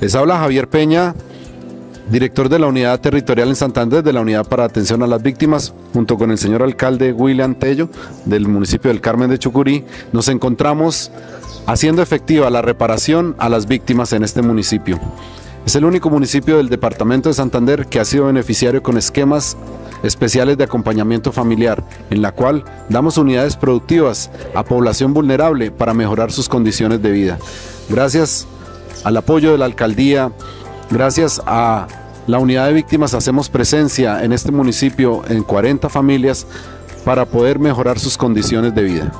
Les habla Javier Peña, director de la Unidad Territorial en Santander de la Unidad para Atención a las Víctimas, junto con el señor alcalde William Tello del municipio del Carmen de Chucurí, nos encontramos haciendo efectiva la reparación a las víctimas en este municipio. Es el único municipio del departamento de Santander que ha sido beneficiario con esquemas especiales de acompañamiento familiar, en la cual damos unidades productivas a población vulnerable para mejorar sus condiciones de vida. Gracias al apoyo de la alcaldía, gracias a la unidad de víctimas hacemos presencia en este municipio en 40 familias para poder mejorar sus condiciones de vida.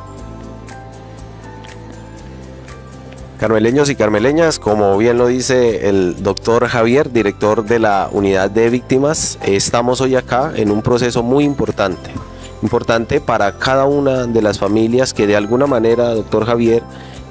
Carmeleños y carmeleñas, como bien lo dice el doctor Javier, director de la unidad de víctimas, estamos hoy acá en un proceso muy importante, importante para cada una de las familias que de alguna manera, doctor Javier,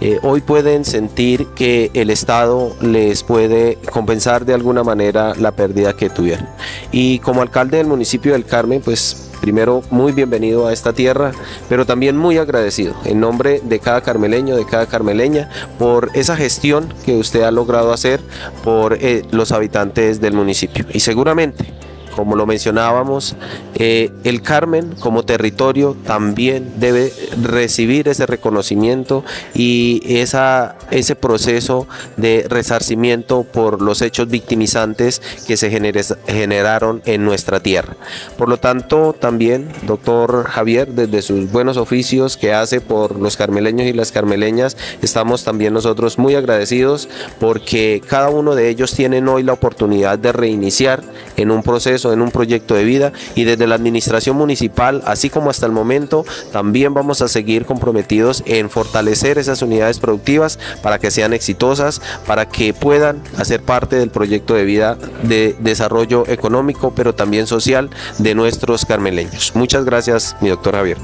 eh, hoy pueden sentir que el Estado les puede compensar de alguna manera la pérdida que tuvieron. Y como alcalde del municipio del Carmen, pues primero muy bienvenido a esta tierra, pero también muy agradecido en nombre de cada carmeleño, de cada carmeleña, por esa gestión que usted ha logrado hacer por eh, los habitantes del municipio. Y seguramente como lo mencionábamos, eh, el Carmen como territorio también debe recibir ese reconocimiento y esa, ese proceso de resarcimiento por los hechos victimizantes que se generaron en nuestra tierra. Por lo tanto, también, doctor Javier, desde sus buenos oficios que hace por los carmeleños y las carmeleñas, estamos también nosotros muy agradecidos porque cada uno de ellos tienen hoy la oportunidad de reiniciar en un proceso en un proyecto de vida y desde la administración municipal, así como hasta el momento, también vamos a seguir comprometidos en fortalecer esas unidades productivas para que sean exitosas, para que puedan hacer parte del proyecto de vida de desarrollo económico, pero también social de nuestros carmeleños. Muchas gracias, mi doctor Javier.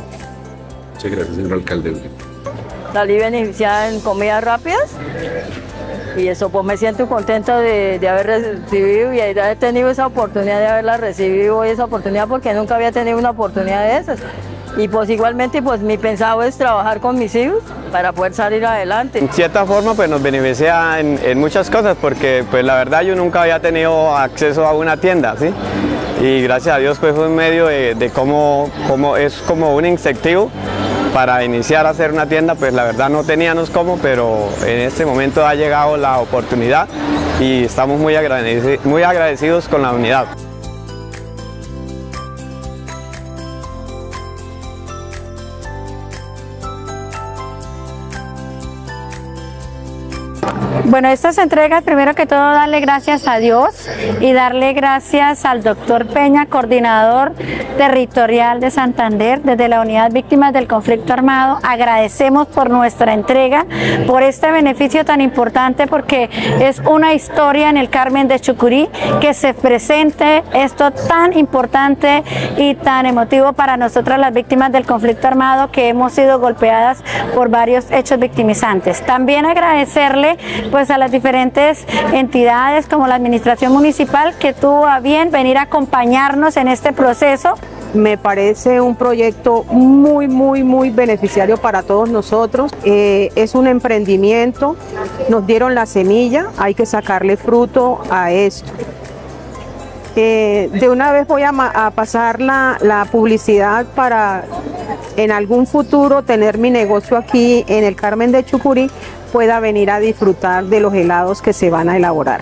Muchas gracias, señor alcalde. Salí beneficiada en comidas rápidas y eso pues me siento contenta de, haber recibido y de haber tenido esa oportunidad de haberla recibido hoy esa oportunidad porque nunca había tenido una oportunidad de esas. Y pues igualmente pues mi pensado es trabajar con mis hijos para poder salir adelante. En cierta forma pues nos beneficia en, muchas cosas porque pues la verdad yo nunca había tenido acceso a una tienda, ¿sí? Y gracias a Dios pues fue un medio de, de cómo, cómo es como un incentivo para iniciar a hacer una tienda, pues la verdad no teníamos cómo, pero en este momento ha llegado la oportunidad y estamos muy agradecidos, muy agradecidos con la unidad. Bueno, estas entregas, primero que todo, darle gracias a Dios y darle gracias al doctor Peña, coordinador territorial de Santander, desde la Unidad Víctimas del Conflicto Armado. Agradecemos por nuestra entrega, por este beneficio tan importante, porque es una historia en el Carmen de Chucurí que se presente esto tan importante y tan emotivo para nosotras las víctimas del conflicto armado que hemos sido golpeadas por varios hechos victimizantes. También agradecerle pues a las diferentes entidades como la administración municipal que tuvo a bien venir a acompañarnos en este proceso. Me parece un proyecto muy, muy, muy beneficiario para todos nosotros. Eh, es un emprendimiento, nos dieron la semilla, hay que sacarle fruto a esto. Eh, de una vez voy a, pasar la, la, publicidad para en algún futuro tener mi negocio aquí en el Carmen de Chucurí pueda venir a disfrutar de los helados que se van a elaborar.